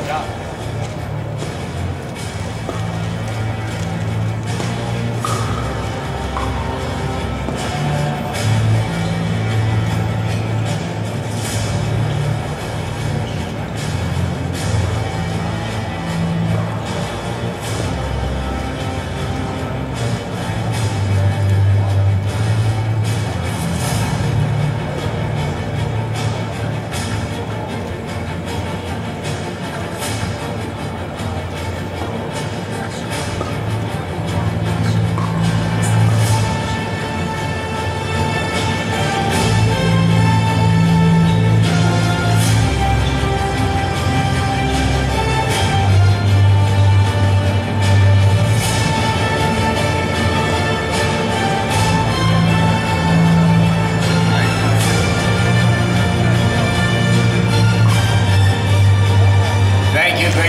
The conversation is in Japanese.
じゃあ you